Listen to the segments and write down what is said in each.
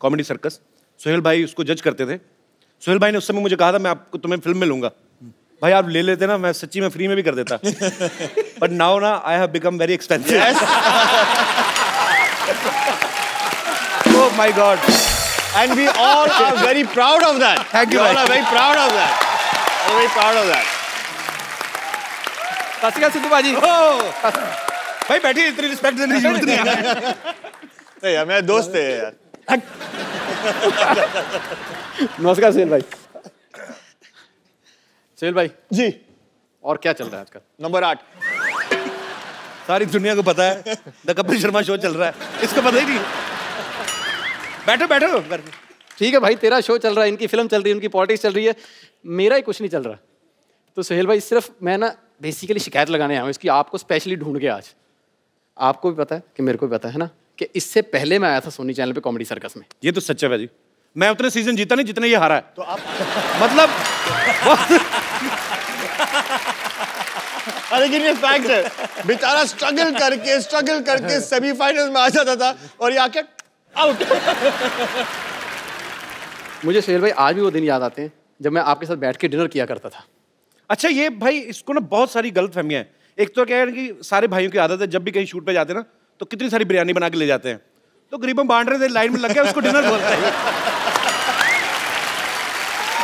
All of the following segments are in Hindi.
Comedy circus. सोहेल भाई उसको जज करते थे। सोहेल भाई ने उस समय मुझे कहा था मैं आपको तुम्हें फ़िल्म में लूँगा भाई आप ले लेते ना मैं सच्ची में फ्री में भी कर देता। बट नाउ ना I have become very expensive oh my God And we all are very proud of that. Thank you, We all bhai. are very proud of that. We're very proud of that. सत श्री सिद्धू बाजी भाई बैठिए इतनी रिस्पेक्ट देने की ज़रूरत नहीं है नहीं यार मेरे दोस्त है यार नमस्कार सुहेल भाई। सुहेल भाई जी। और क्या चल रहा है आजकल? नंबर आठ। सारी दुनिया को पता है द कपिल शर्मा शो चल रहा है। इसको पता ही नहीं। बैठो बैठो। ठीक है भाई तेरा शो चल रहा है इनकी फ़िल्म चल रही है उनकी पॉलिटिक्स चल रही है मेरा ही कुछ नहीं चल रहा। तो सुहेल भाई सिर्फ़ मैं ना बेसिकली शिकायत लगाने आया हूँ इसकी आपको स्पेशली ढूंढ के आज। आपको भी पता है कि मेरे को भी पता है ना? कि इससे पहले मैं आया था सोनी चैनल पे कॉमेडी सर्कस में। ये तो सच्चा है भाई। मैं उतने सीज़न जीता नहीं जितने ये हारा है। तो आप मतलब लेकिन ये फैक्ट है। बेचारा स्ट्रगल करके स्ट्रगल करके सेमीफाइनल में आ जाता था और ये आके आउट मुझे सुहेल भाई आज भी वो दिन याद आते हैं जब मैं आपके साथ बैठ के डिनर किया करता था। अच्छा ये भाई इसको ना बहुत सारी गलत फहमियाँ हैं। एक तो क्या है कि सारे भाइयों की आदत है जब भी कहीं शूट पे जाते हैं ना तो कितनी सारी बिरयानी बना के ले जाते हैं। तो करीबन बांट रहे थे लाइन में लग गया उसको डिनर बोलते हैं।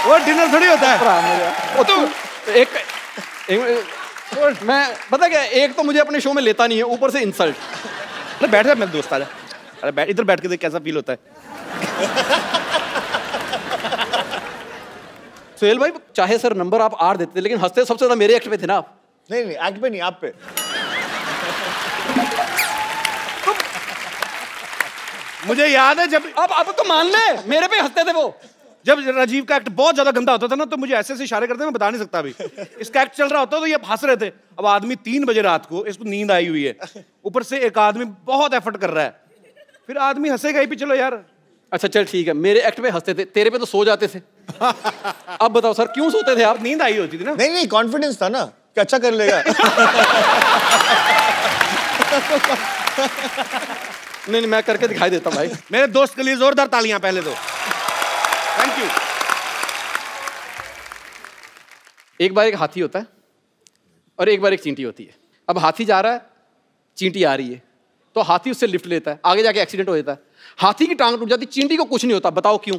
वो डिनर थोड़ी होता है। वो तो एक, एक मैं पता क्या एक तो मुझे अपने शो में लेता नहीं है ऊपर से इंसल्ट अरे बैठ जा मेरे दोस्त आ जा अरे बैठ इधर बैठ के देख कैसा फील होता है। सुहेल भाई चाहे सर नंबर आप आठ देते थे लेकिन हँसते सबसे ज़्यादा मेरे एक्ट पे थे ना आप। नहीं नहीं एक्ट पे नहीं आप पे। मुझे याद है जब अब अब तो मान ले मेरे पे हँसते थे वो। जब राजीव का एक्ट बहुत ज़्यादा गंदा होता था ना तो मुझे ऐसे ऐसे इशारे करते मैं बता नहीं सकता अभी। इसका एक्ट चल रहा होता तो ये हंस रहे थे। अब आदमी तीन बजे रात को इसको नींद आई हुई है। ऊपर से एक आदमी बहुत एफर्ट कर रहा है। फिर आदमी हंसेगा ही भी चलो यार। अच्छा चल ठीक है मेरे एक्ट पे हँसते थे तेरे पे तो सो जाते थे। अब बताओ सर क्यों सोते थे आप? नींद आई होती थी ना। नहीं नहीं कॉन्फिडेंस था ना कि अच्छा कर लेगा। नहीं नहीं मैं करके दिखाई देता हूँ भाई। मेरे दोस्त के लिए जोरदार तालियाँ पहले तो थैंक यू एक बार एक हाथी होता है और एक बार एक चींटी होती है। अब हाथी जा रहा है चींटी आ रही है तो हाथी उससे लिफ्ट लेता है आगे जाके एक्सीडेंट हो जाता है। हाथी की टांग टूट जाती चींटी को कुछ नहीं होता बताओ क्यों?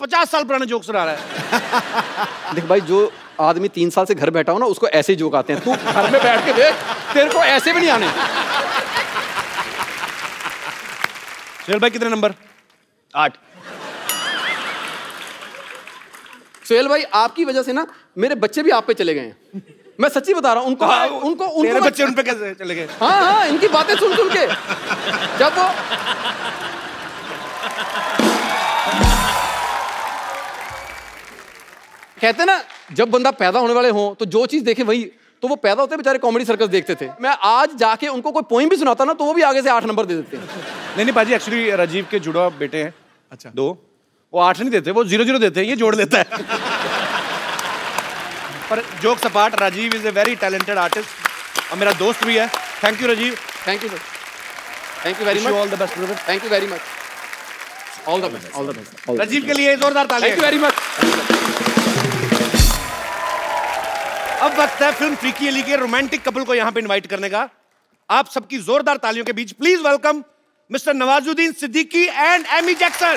पचास साल पुराना जोक सुना रहा है। देख भाई जो आदमी तीन साल से घर बैठा हो ना उसको ऐसे ही जोक आते हैं। तू घर में बैठ के देख तेरे को ऐसे भी नहीं आने। सुहेल भाई कितने नंबर? आठ। सुहेल भाई आपकी वजह से ना मेरे बच्चे भी आप पे चले गए हैं। मैं सच्ची बता रहा हूँ उनको हाँ, उनको उनको तेरे बच्चे उन पे कैसे चले गए? हाँ हाँ इनकी बातें सुन सुन के। जब वो कहते ना जब बंदा पैदा होने वाले हो तो जो चीज़ देखे वही तो वो पैदा होते बेचारे कॉमेडी सर्कस देखते थे। मैं आज जाके उनको कोई पोइम भी सुनाता ना तो वो भी आगे से आठ नंबर दे देते हैं। नहीं नहीं पाजी एक्चुअली राजीव के जुड़वा बेटे हैं। अच्छा। दो। वो आठ नहीं देते वो ज़ीरो ज़ीरो देते हैं ये जोड़ देता है। पर जोक सपाट Rajiv is a very talented artist और मेरा दोस्त भी है। Thank you Rajiv. Thank you sir thank you very much all the best, brother. Thank you very much all the best all the best Rajiv के लिए जोरदार थैंक यू वेरी मच वक्त है फ़िल्म फ्रीकी अली के रोमांटिक कपल को यहाँ पे इनवाइट करने का। आप सबकी जोरदार तालियों के बीच please welcome mister Nawazuddin Siddiqui and Amy Jackson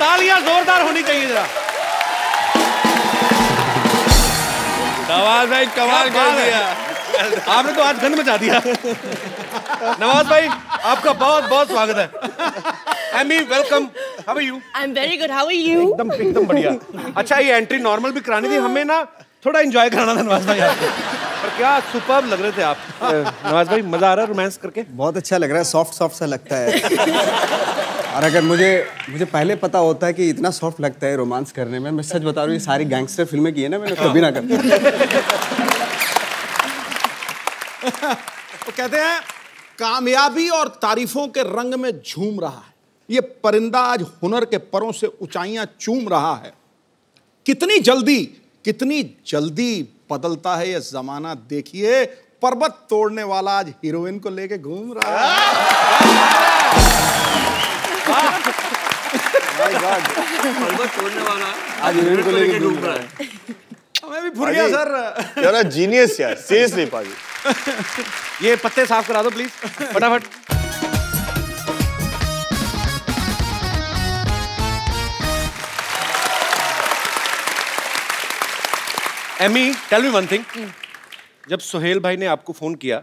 तालियाँ जोरदार होनी चाहिए जरा। नवाज़ भाई कमाल कर दिया। आपने तो आज गंद मचा दिया। नवाज़ भाई आपका बहुत बहुत स्वागत है। Amy welcome how are you I'm very good. How are you? एकदम एकदम बढ़िया। अच्छा ये एंट्री नॉर्मल भी करानी थी हमें ना थोड़ा एंजॉय कराना था नवाज़ भाई आपको। पर क्या सुपर लग रहे थे आप? नवाज़ भाई मज़ा आ रहा है रोमांस करके? बहुत अच्छा लग रहा है सॉफ्ट सॉफ्ट सा लगता है। और अगर मुझे मुझे पहले पता होता है कि इतना सॉफ्ट लगता है रोमांस करने में मैं सच बता रहा हूँ ये सारी गैंगस्टर फ़िल्में की है ना मैंने कभी ना कर तो कहते हैं कामयाबी और तारीफों के रंग में झूम रहा है। ये परिंदा आज हुनर के परों से ऊंचाइयाँ चूम रहा है। कितनी जल्दी कितनी जल्दी बदलता है ये जमाना देखिए पर्वत तोड़ने वाला आज हीरोइन को लेके घूम रहा है। पर्वत तोड़ने वाला आज हीरोइन को लेके घूम रहा है। मैं भी भूल गया सर। यार जीनियस यार सीरियसली पाजी। ये पत्ते साफ़ करा दो प्लीज़ फटाफट। Amy tell me one thing जब सुहेल भाई ने आपको फ़ोन किया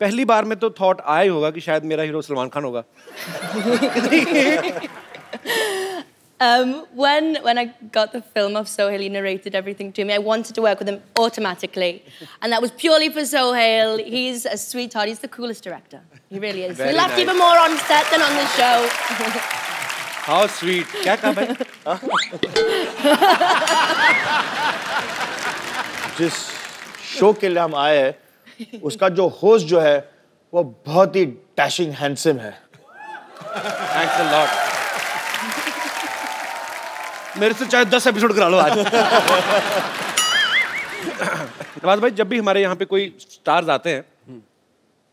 पहली बार में तो थॉट आया ही होगा कि शायद मेरा हीरो सलमान खान होगा। Um, when when I got the film of Sohail, he narrated everything to me. I wanted to work with him automatically, and that was purely for Sohail. He's a sweetheart. He's the coolest director. He really is. Very we laughed nice. even more on set than on the show. How sweet क्या कहा भाई जिस शो के लिए हम आए हैं उसका जो होस्ट जो है वो बहुत ही डैशिंग हैंडसम है थैंक्स अ लॉट मेरे से चाहे दस एपिसोड करा लो आज। नवाज़ भाई जब भी हमारे यहाँ पे कोई स्टार्स आते हैं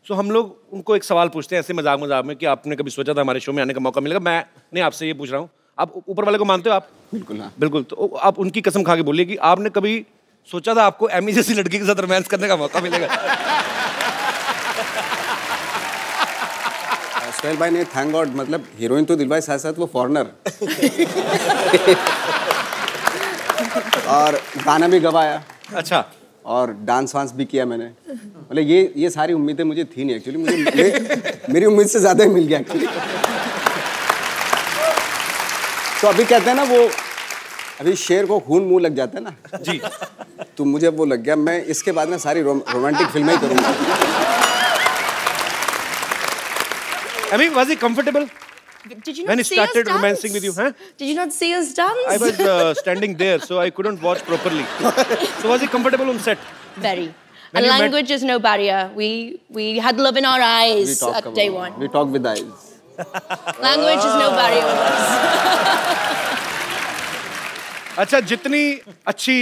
तो हम लोग उनको एक सवाल पूछते हैं ऐसे मज़ाक मज़ाक में कि आपने कभी सोचा था हमारे शो में आने का मौका मिलेगा? मैं नहीं आपसे ये पूछ रहा हूँ। आप ऊपर वाले को मानते हो आप? बिल्कुल हाँ। बिल्कुल तो आप उनकी कसम खा के बोलिए कि आपने कभी सोचा था आपको एमी जैसी लड़की के साथ रोमांस करने का मौका मिलेगा? सोहेल भाई ने थैंक गॉड मतलब हीरोइन तो दिलवाई साथ साथ वो फॉरनर और गाना भी गवाया। अच्छा। और डांस वांस भी किया मैंने। मतलब ये ये सारी उम्मीदें मुझे थी नहीं एक्चुअली मुझे मे, मेरी उम्मीद से ज़्यादा ही मिल गया एक्चुअली तो अभी कहते हैं ना वो अभी शेर को खून मुँह लग जाता है ना। जी। तो मुझे वो लग गया मैं इसके बाद ना सारी रोमांटिक फ़िल्में ही करूँगा। Amy was he comfortable Did you not When he see started us romancing dance? with you, huh? Did you not see us dance? I was uh, standing there, so I couldn't watch properly. So was he comfortable on set? Very. When And you met- is no barrier. We we had love in our eyes at about- day one. We talk with eyes. Language is no barrier with us. अच्छा जितनी अच्छी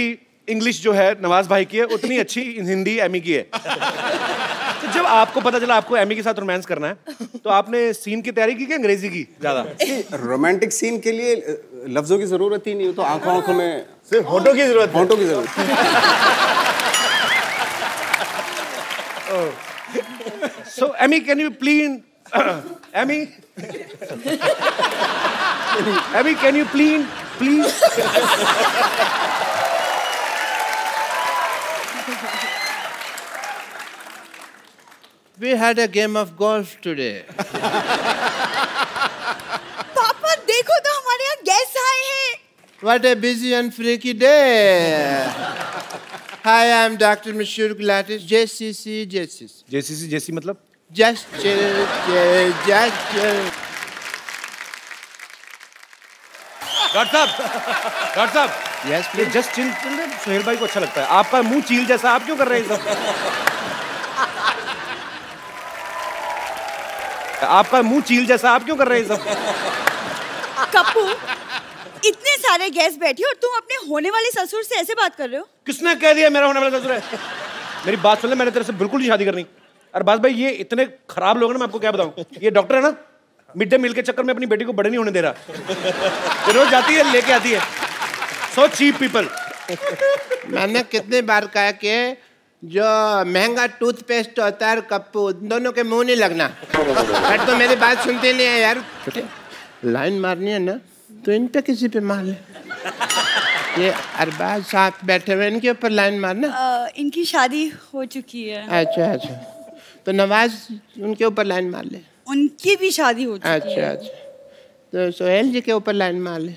इंग्लिश जो है नवाज़ भाई की है उतनी अच्छी हिंदी एमी की है। तो जब आपको पता चला आपको एमी के साथ रोमांस करना है तो आपने सीन की तैयारी की कि अंग्रेज़ी की? ज़्यादा। रोमांटिक सीन के लिए लफ्जों की ज़रूरत ही नहीं हो तो आँखों आँखों में सिर्फ़ फ़ोटो की ज़रूरत है। फ़ोटो की ज़रूरत So, Emmy, can you please, Emmy, Emmy, can you please, please, We had a game of golf today. पापा देखो तो हमारे यहाँ गेस्ट आए हैं What a busy and freaky day. Hi, I'm Dr. Mashur Gulatis, JCC, JCC. JCC, JC मतलब? Just chill, chill, just chill. Doctor साहब, डॉक्टर साहब, Yes, ये please. जस्ट चिल सुहेल भाई को अच्छा लगता है आपका मुँह चील जैसा आप क्यों कर रहे हैं सब आपका मुँह चील जैसा आप क्यों कर रहे हैं ये सब? कप्पू इतने सारे गेस्ट बैठे और तुम अपने होने वाले ससुर से ऐसे बात कर रहे हो? किसने कह दिया मेरा होने वाला ससुर है? मेरी बात सुन ले मैंने तेरे से बिल्कुल नहीं शादी करनी। अरे बात भाई ये इतने खराब लोग हैं मैं आपको क्या बताऊँ? ये डॉक्टर है ना मिड डे मील के चक्कर में अपनी बेटी को बड़े नहीं होने दे रहा। ये रोज जाती है लेके आती है। सो चीप पीपल मैंने कितने बार कहा कि जो महँगा टूथपेस्ट होता है कप्पू दोनों के मुँह नहीं लगना। बट तो मेरी बात सुनते नहीं है यार। लाइन मारनी है ना तो इन पे किसी पे मार ले। ये अरबाज साहब बैठे हुए इनके ऊपर लाइन मारना। अ, इनकी शादी हो चुकी है। अच्छा अच्छा। तो नवाज़ उनके ऊपर लाइन मार ले। उनकी भी शादी हो चुकी अच्छा है। अच्छा। तो सोहेल जी के ऊपर लाइन मार ले।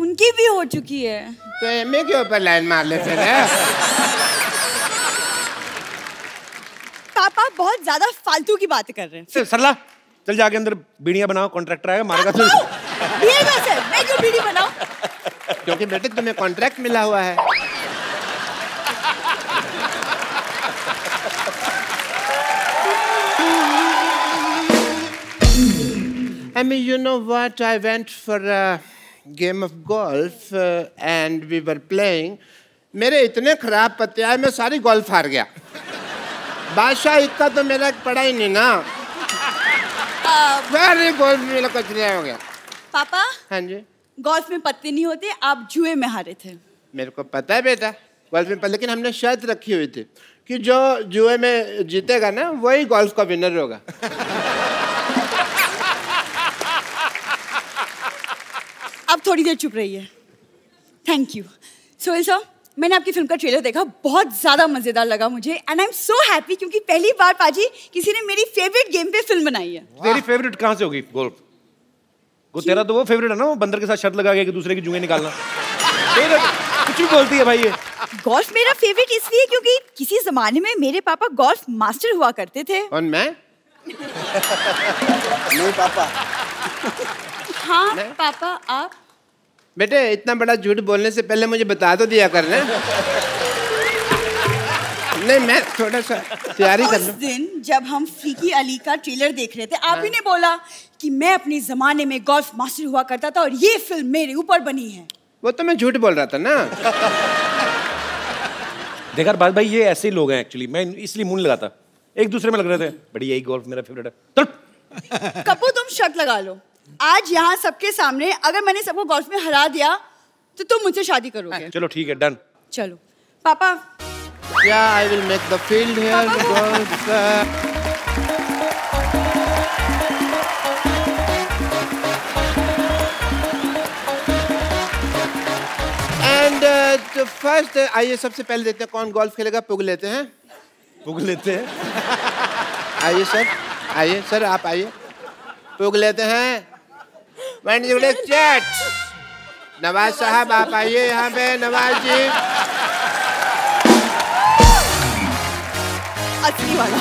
उनकी भी हो चुकी है। तो एम के ऊपर लाइन मार ले फिर बहुत ज़्यादा फालतू की बातें कर रहे हैं। सरला चल जाके अंदर बीड़ियाँ बनाओ कॉन्ट्रैक्टर आएगा मारेगा तो बीड़ी कैसे मैं क्यों बीड़ी बनाऊँ? क्योंकि बेटे तुम्हें कॉन्ट्रैक्ट मिला हुआ है। I mean, you know what? I went for a game of golf uh, and we were playing. मेरे इतने खराब पत्ते आए मैं सारी गोल्फ हार गया। बादशाह इक्का तो मेरा पड़ा ही नहीं ना। वेरी गुड मेरा कचरा हो गया। पापा? हाँ जी। गोल्फ में पत्ते नहीं होते आप जुए में हारे थे। मेरे को पता है बेटा गोल्फ में पर लेकिन हमने शर्त रखी हुई थी कि जो जुए में जीतेगा ना वही गोल्फ का विनर होगा। अब थोड़ी देर चुप रहिए। थैंक यू सोहेल सर मैंने आपकी फ़िल्म का ट्रेलर देखा बहुत ज़्यादा मज़ेदार लगा मुझे and I am so happy क्योंकि पहली बार पाजी किसी ने मेरी फेवरेट गेम पे फ़िल्म बनाई है। तेरी फेवरेट कहाँ से होगी गोल्फ? वो तेरा तो वो फेवरेट है ना वो बंदर के साथ शर्त लगा के एक दूसरे की जुएँ निकालना। तेरा कुछ भी बोलती है भाई ये। गोल्फ मेरा फेवरेट इसलिए क्योंकि किसी जमाने में मेरे पापा गोल्फ मास्टर हुआ करते थे। और मैं? नहीं पापा हाँ पापा आप? बेटे इतना बड़ा झूठ बोलने से पहले मुझे बता तो दिया करना नहीं मैं थोड़ा सा तैयारी कर उस दिन जब हम फीकी अली का ट्रेलर देख रहे थे आप ही ने बोला कि मैं अपने जमाने में गोल्फ मास्टर हुआ करता था और ये फ़िल्म मेरे ऊपर बनी है। वो तो मैं झूठ बोल रहा था ना। देखा बात भाई ये ऐसे ही लोग हैं एक्चुअली मैं इसलिए मुँह नहीं लगाता। एक दूसरे में लग रहे थे बड़ी यही गोल्फ मेरा फेवरेट है। कपूर तुम शर्त लगा लो। आज यहाँ सबके सामने अगर मैंने सबको गोल्फ में हरा दिया तो तुम मुझसे शादी करोगे। चलो ठीक है डन चलो। पापा। क्या I will make the field here and तो फ़र्स्ट आइए सबसे पहले देखते हैं कौन गोल्फ खेलेगा पुग लेते हैं। पुग लेते हैं। आइए सर आइए सर आप आइए। पुग लेते हैं। चैट नवाज़ साहब आप आइए यहाँ पे नवाज़ जी. असली वाला।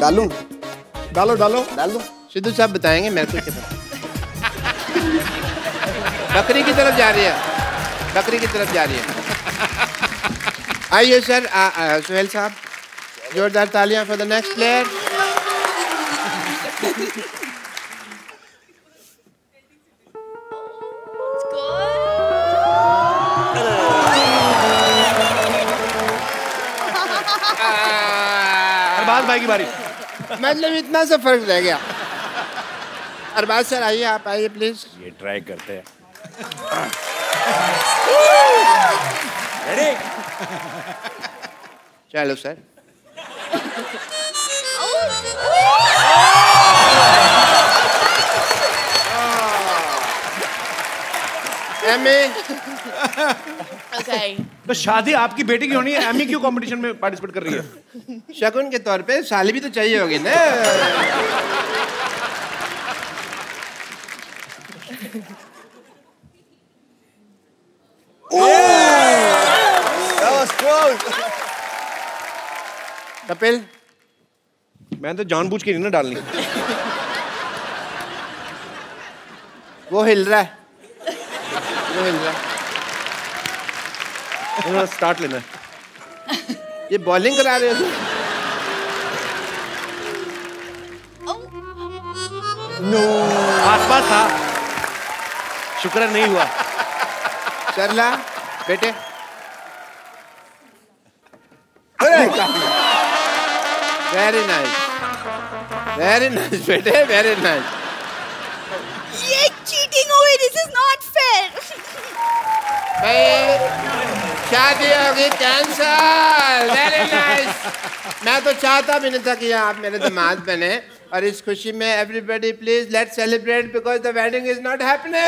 डालूं? डालो डालो। डाल? सिद्धू साहब बताएँगे मेरे को क्या बकरी की तरफ़ जा रही है। बकरी की तरफ़ जा रही है। आइए सर आ, आ, सुहेल साहब। जोरदार तालियाँ for the next player Arbaaz भाई की बारी मतलब इतना सा फ़र्क रह गया अरबाज सर आइए आप आइए प्लीज़ ये ट्राई करते हैं चलो सर एमी Okay. तो शादी आपकी बेटी की होनी है एमी क्यों कंपटीशन में पार्टिसिपेट कर रही है? शकुन के तौर पे साली भी तो चाहिए होगी ना. कपिल? मैं तो जानबूझ के नहीं ना डालनी। वो हिल रहा वो हिल रहा है। स्टार्ट लेना। ये बॉलिंग करा रहे हो? नो आसपास था। शुक्र नहीं हुआ। सरला बेटे। वेरी नाइस वेरी नाइस बेटे वेरी नाइस ये चीटिंग हुई दिस इज़ नॉट फेयर भाई शादी होगी कैंसल वेरी नाइस मैं तो चाहता भी नहीं था कि आप मेरे दामाद बने और इस खुशी में everybody please let celebrate because the wedding is not happening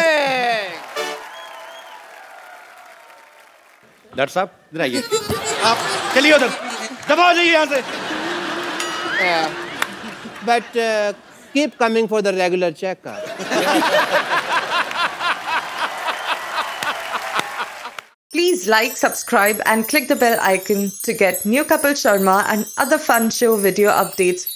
doctor साहब इधर आइए। आप चलिए उधर। दबाओ जाइए यहाँ से। But keep coming for the regular checkup Please like, subscribe, and click the bell icon to get new Couple Sharma and other fun show video updates